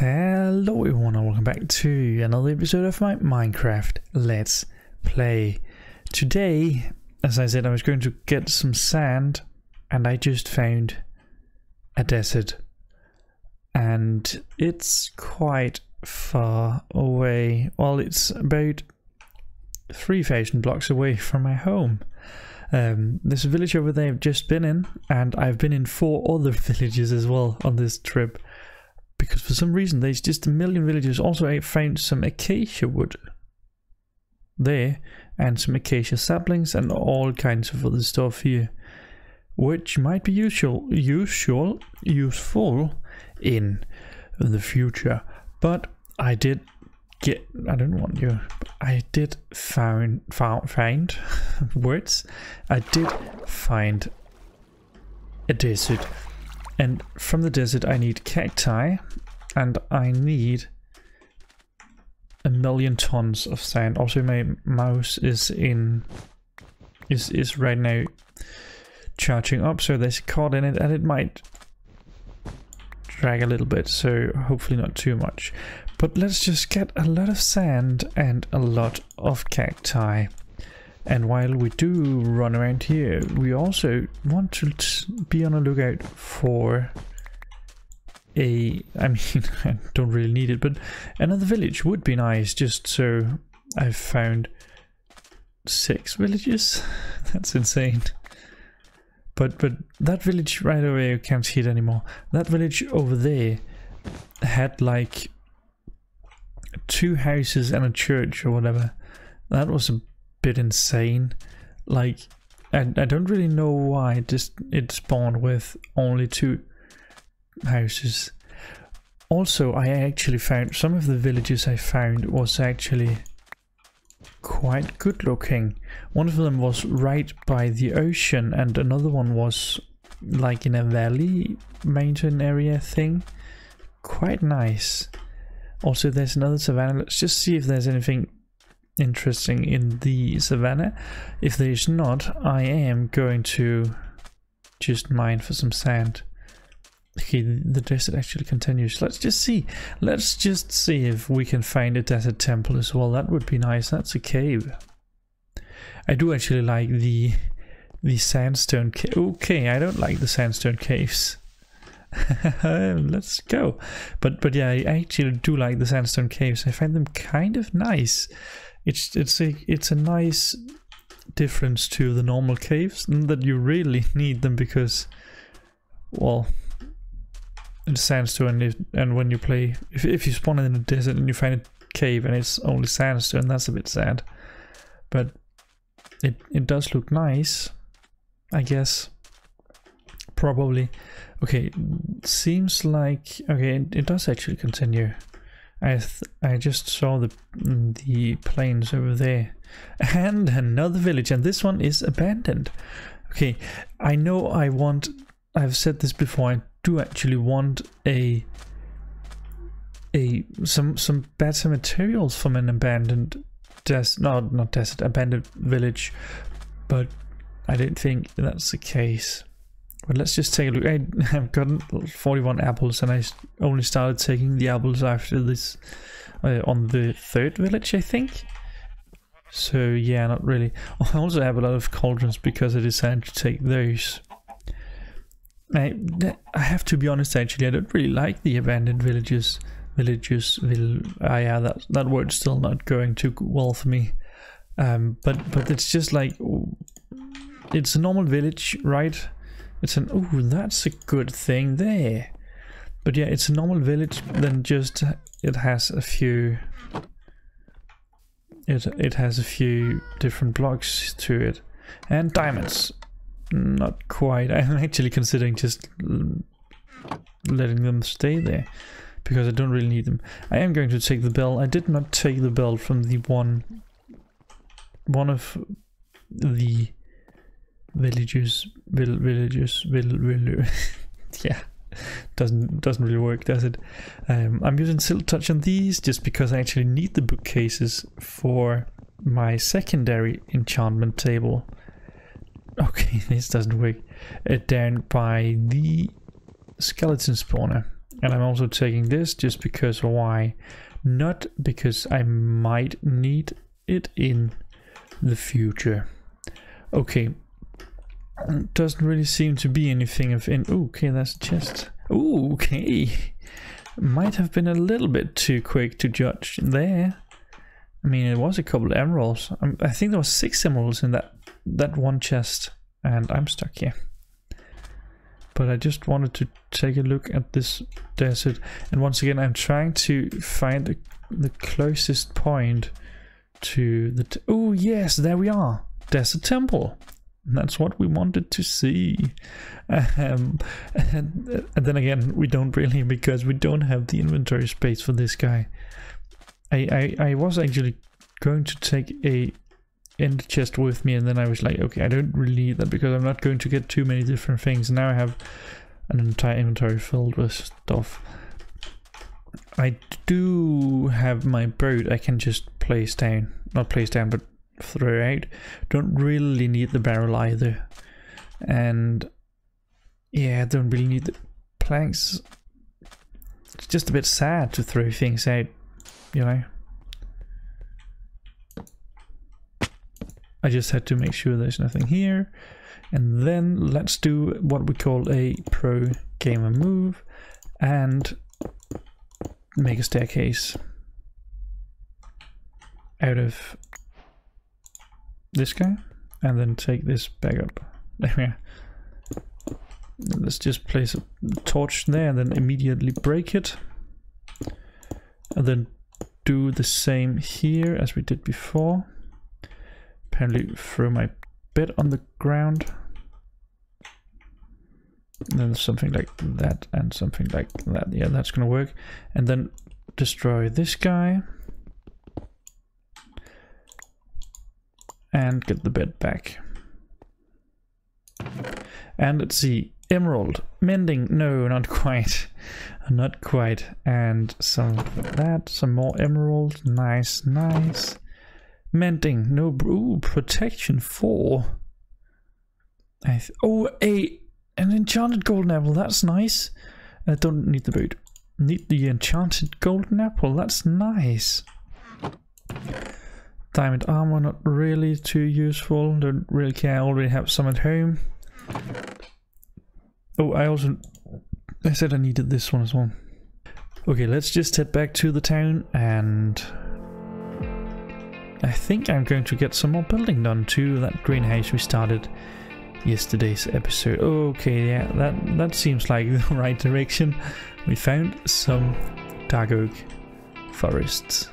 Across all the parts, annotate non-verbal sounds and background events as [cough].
Hello everyone and welcome back to another episode of my Minecraft Let's Play. Today, as I said, I was going to get some sand and I just found a desert. And it's quite far away. Well, it's about 3,000 blocks away from my home. Um, there's a village over there I've just been in and I've been in four other [laughs] villages as well on this trip because for some reason there's just a million villagers. Also, I found some acacia wood there and some acacia saplings and all kinds of other stuff here, which might be useful, useful, useful in the future. But I did get. I don't want you. I did found found find [laughs] words. I did find a desert and from the desert I need cacti and I need a million tons of sand. Also my mouse is in is is right now charging up so there's a cord in it and it might drag a little bit so hopefully not too much. But let's just get a lot of sand and a lot of cacti. And while we do run around here, we also want to be on a lookout for a, I mean, [laughs] I don't really need it, but another village would be nice, just so I've found six villages. [laughs] That's insane. But but that village right away you can't see it anymore. That village over there had like two houses and a church or whatever. That was a bit insane. Like, I, I don't really know why it just it spawned with only two houses. Also, I actually found some of the villages I found was actually quite good looking. One of them was right by the ocean and another one was like in a valley mountain area thing. Quite nice. Also, there's another savannah. Let's just see if there's anything interesting in the savannah. If there's not, I am going to just mine for some sand. Okay, the desert actually continues. Let's just see. Let's just see if we can find a desert temple as well. That would be nice. That's a cave. I do actually like the the sandstone cave. Okay, I don't like the sandstone caves. [laughs] Let's go. But but yeah, I actually do like the sandstone caves. I find them kind of nice it's it's a it's a nice difference to the normal caves that you really [laughs] need them because well in sandstone and, and when you play if, if you spawn in a desert and you find a cave and it's only sandstone that's a bit sad. But it it does look nice i guess. Probably. Okay seems like okay it, it does actually continue I I just saw the the plains over there [laughs] and another village and this one is abandoned. Okay, I know I want I've said this before I do actually want a a some some better materials from an abandoned desert no not desert abandoned village but I don't think that's the case. But let's just take a look. [laughs] I have gotten 41 apples and I only started taking the apples after this uh, on the third village, I think. So yeah, not really. [laughs] I also have a lot of cauldrons because I decided to take those. I, I have to be honest actually, I don't really like the abandoned villages. Villages, will, ah yeah, that, that word's still not going too well for me. Um, but, but it's just like, it's a normal village, right? It's an, oh, that's a good thing there. But yeah, it's a normal village, then just, it has a few, it, it has a few different blocks to it. And diamonds. Not quite. [laughs] I'm actually considering just letting them stay there because I don't really need them. I am going to take the bell. I did not take the bell from the one one of the villagers will villagers will will yeah doesn't doesn't really work does it um, i'm using silk touch on these just because i actually need the bookcases for my secondary enchantment table okay [laughs] this doesn't work uh, down by the skeleton spawner And I'm also taking this just because why? Not because I might need it in the future. Okay. Doesn't really seem to be anything of in. Ooh, okay, that's a chest. Ooh, okay. Might have been a little bit too quick to judge there. I mean, it was a couple emeralds. Um, I think there was six emeralds in that that one chest, and I'm stuck here. But I just wanted to take a look at this desert, and once again, I'm trying to find the, the closest point to the. oh yes, there we are. desert temple. That's what we wanted to see. Um, and, and, then again, we don't really because we don't have the inventory space for this guy. I, I, I was actually going to take a end chest with me and then I was like, okay, I don't really need that because I'm not going to get too many different things. Now I have an entire inventory filled with stuff. I do have my boat I can just place down. Not place down, but throw out. Don't really need the barrel either. And yeah, don't really need the planks. It's just a bit sad to throw things out, you know. I just had to make sure there's nothing here. And then let's do what we call a pro gamer move and make a staircase out of this guy and then take this back up. [laughs] There we are. Let's just place a torch there and then immediately break it. And then do the same here as we did before. Apparently throw my bed on the ground. And then something like that and something like that. Yeah, that's gonna work. And then destroy this guy. And get the bed back. And let's see, emerald, mending, no, not [laughs] quite, not quite. And some that, some more emerald, nice, nice. Mending, no, ooh, protection four. I oh, a an enchanted golden apple, that's nice. I don't need the boot. Need the enchanted golden apple, that's nice. Diamond armor, not really too useful. Don't really care, I already have some at home. Oh, I also... I said I needed this one as well. Okay, let's just head back to the town and... I think I'm going to get some more building done to that greenhouse we started yesterday's episode. Okay, yeah, that, that seems like [laughs] the right direction. We found some dark oak forests.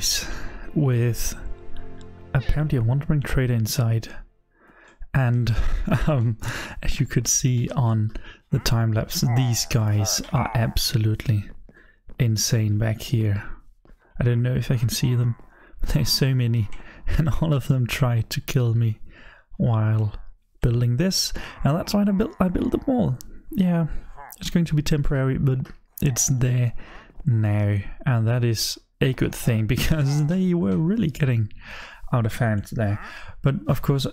Greenhouse with apparently a wandering trader inside. And [laughs] um, as you could see on the time lapse, these guys are absolutely insane back here. I don't know if I can see them, but there's so many, [laughs] and all of them try to kill me while building this. And that's why I built I built them all. Yeah, it's going to be temporary, but it's there now, and that is a good thing [laughs] because they were really getting out of hand there. But of course,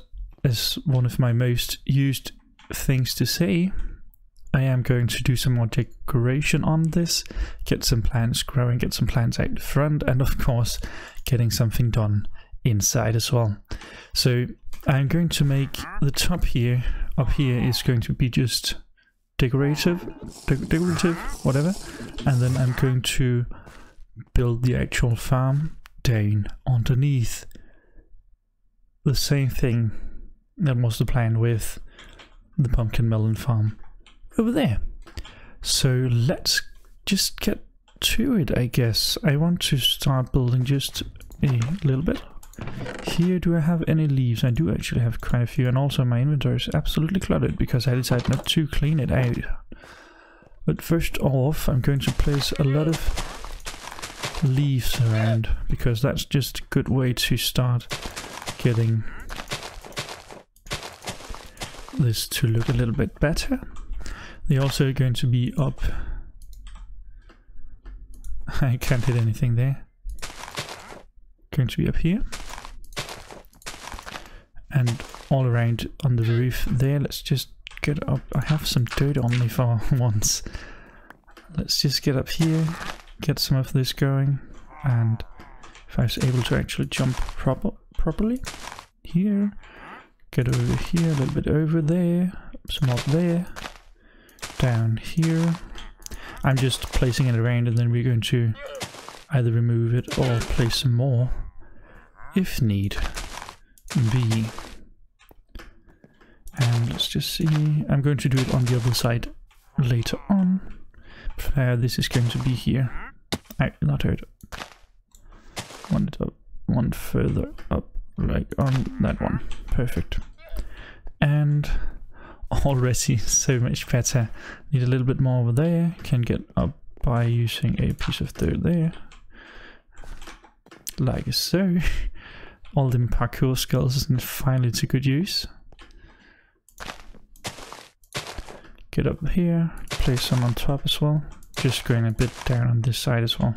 as one of my most used things to say, I am going to do some more decoration on this, get some plants growing, get some plants out the front, and of course, getting something done inside as well. So I'm going to make the top here, up here is going to be just decorative, de decorative, whatever, and then I'm going to build the actual farm down underneath. The same thing that was the plan with the pumpkin melon farm over there. So let's just get to it, I guess. I want to start building just a little bit. Here, do I have any leaves? I do actually have quite a few, and also my inventory is absolutely cluttered because I decided not to clean it out. But first off, I'm going to place a lot of leaves around because that's just a good way to start getting this to look a little bit better. They're also going to be up. [laughs] I can't hit anything there. Going to be up here. And all around on the roof there. Let's just get up. I have some dirt on me for [laughs] once. Let's just get up here, get some of this going. And if I was able to actually jump proper properly here, get over here, a little bit over there, some up there, down here. I'm just placing it around and then we're going to either remove it or place some more if need be. And let's just see, I'm going to do it on the other side later on. Uh, this is going to be here. I not hurt. One up, one further up, like on that one. Perfect. And already [laughs] so much better. Need a little bit more over there. Can get up by using a piece of dirt there. Like so. [laughs] All the parkour skills and finally to good use. Get up here, place some on top as well. Just going a bit down on this side as well.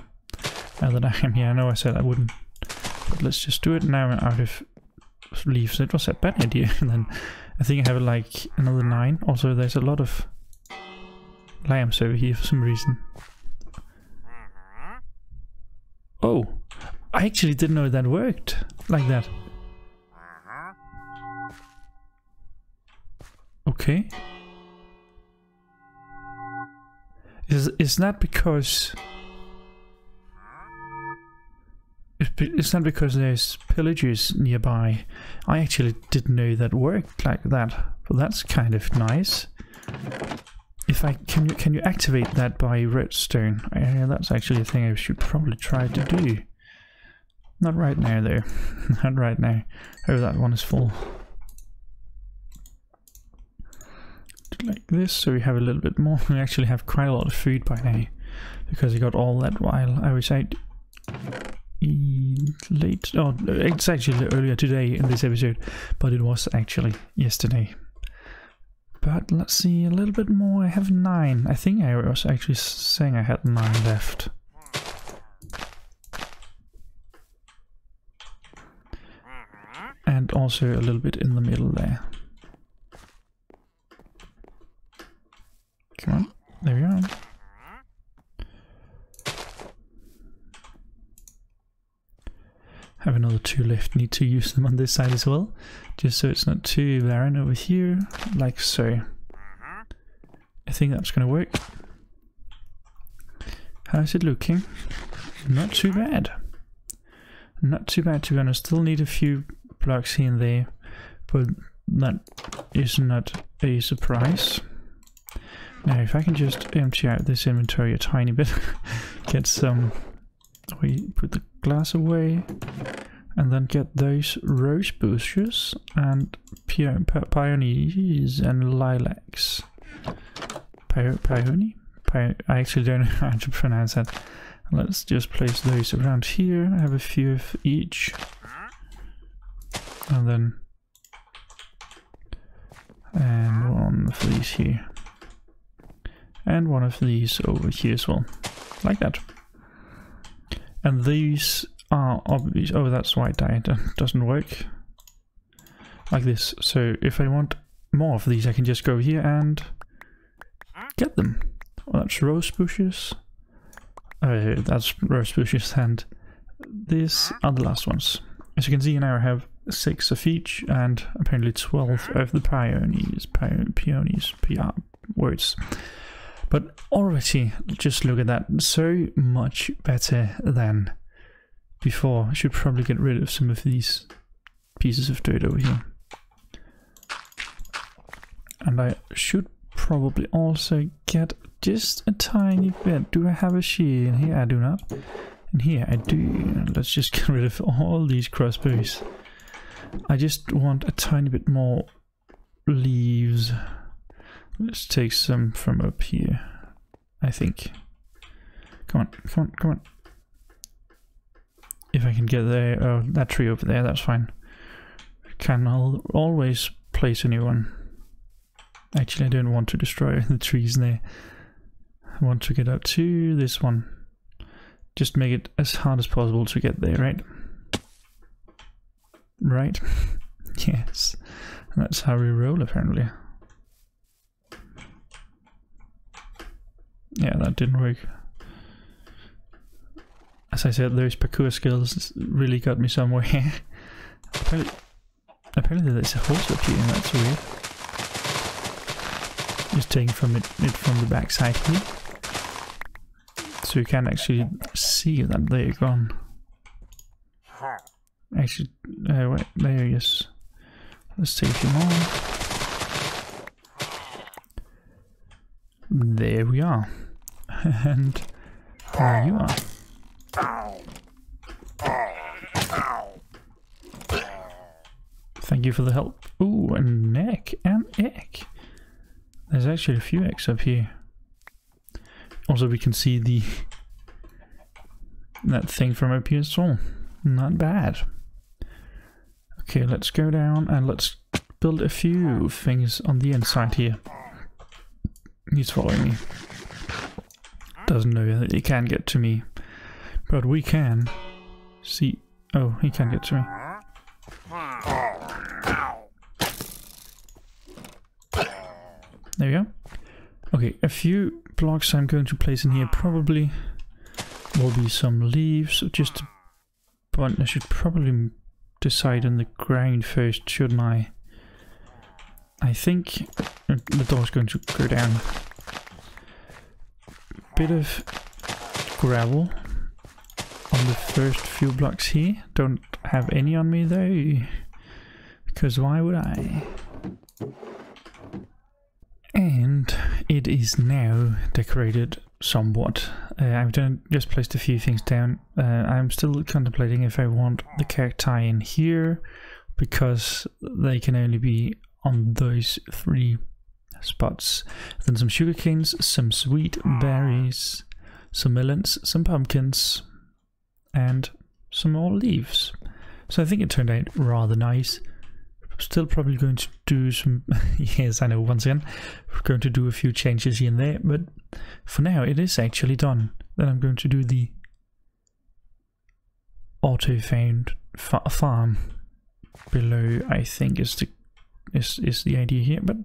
Now that I am here, I know I said I wouldn't. But let's just do it now out of leaves. It was a bad idea. [laughs] and then I think I have like another nine. Also, there's a lot of lambs over here for some reason. Oh, I actually didn't know that worked like that. Okay. Is is that because it's not because there's pillagers nearby. I actually didn't know that worked like that. But that's kind of nice. If I can you can you activate that by redstone? Uh, that's actually a thing I should probably try to do. Not right now though. [laughs] not right now. Oh that one is full. Like this, so we have a little bit more. [laughs] We actually have quite a lot of food by now. Because I got all that while I was out late. Oh, it's actually earlier today in this episode, but it was actually yesterday. But let's see a little bit more. I have nine. I think I was actually saying I had nine left. And also a little bit in the middle there. Come on, there we are. have another two left need to use them on this side as well. Just so it's not too barren over here like so. I think that's gonna work. How's it looking? Not too bad. Not too bad to be honest. Still need a few blocks here and there but that is not a surprise. Now if I can just empty out this inventory a tiny bit, [laughs] get some, we put the glass away, and then get those rose bushes and peonies and lilacs. peony? I actually don't [laughs] know how to pronounce that. Let's just place those around here. I have a few of each. And then and one of these here. And one of these over here as well. Like that. And these are obvious. Oh, that's white dye. That doesn't work. Like this. So if I want more of these, I can just go here and get them. Well, that's rose bushes. Uh, that's rose bushes and these are the last ones. As you can see now I have 6 of each and apparently 12 of the peonies, peonies, PR words. But already, just look at that, so much better than before. I should probably get rid of some of these pieces of dirt over here. And I should probably also get just a tiny bit. Do I have a shear in here? I do not. And here I do. Let's just [laughs] get rid of all these crossbows. I just want a tiny bit more leaves. Let's take some from up here. I think. Come on, come on, come on. If I can get there, oh, uh, that tree over there, that's fine. Can I'll always place a new one. Actually, I don't want to destroy [laughs] the trees there. I want to get up to this one. Just make it as hard as possible to get there, right? Right? [laughs] yes. That's how we roll, apparently. Yeah, that didn't work. As I said, those parkour skills really got me somewhere. apparently, apparently there's a horse up here, and that's weird. Just taking from it, it from the back side here so you can actually see that they're gone. Actually, uh, wait, there he is. Let's take him on. There we are. [laughs] and there you are. Thank you for the help. Ooh, a neck and egg. There's actually a few eggs up here. Also, we can see the that thing from up here as well. Not bad. Okay, let's go down and let's build a few things on the inside here. He's following me. Doesn't know that he can get to me. But we can. See. Oh, he can get to me. There we go. Okay, a few blocks I'm going to place in here probably will be some leaves, just but I should probably decide on the ground first, shouldn't I? I think the door's going to go down. Bit of gravel on the first few blocks here. Don't have any on me though, because why would I? It is now decorated somewhat. Uh, I've done, just placed a few things down. Uh, I'm still contemplating if I want the cacti in here because they can only be on those three spots. Then some sugar canes, some sweet berries, some melons, some pumpkins, and some more leaves. So I think it turned out rather nice still probably going to do some [laughs] yes I know once again we're going to do a few changes here and there but for now it is actually done then I'm going to do the auto found fa farm below I think is the is, is the idea here but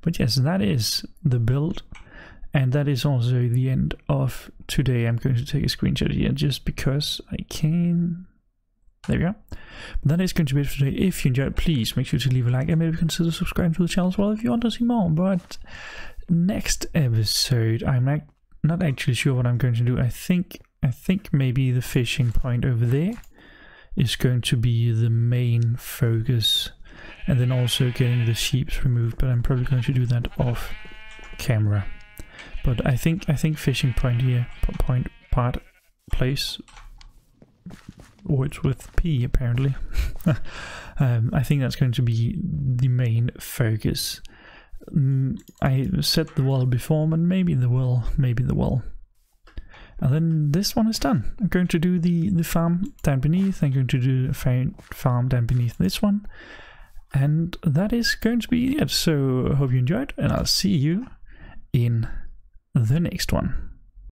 but yes that is the build and that is also the end of today. I'm going to take a screenshot here just because I can there we go. That is going to be it for today. If you enjoyed, please make sure to leave a like and maybe consider subscribing to the channel as well if you want to see more. But next episode, I'm not actually sure what I'm going to do. I think I think maybe the fishing point over there is going to be the main focus and then also getting the sheeps removed but I'm probably going to do that off camera But I think I think fishing point here, point part place words with P apparently. [laughs] um, I think that's going to be the main focus. Mm, I set the well before, but maybe the well, maybe the well. And then this one is done. I'm going to do the, the farm down beneath. I'm going to do a farm down beneath this one. And that is going to be it. So hope you enjoyed, and I'll see you in the next one.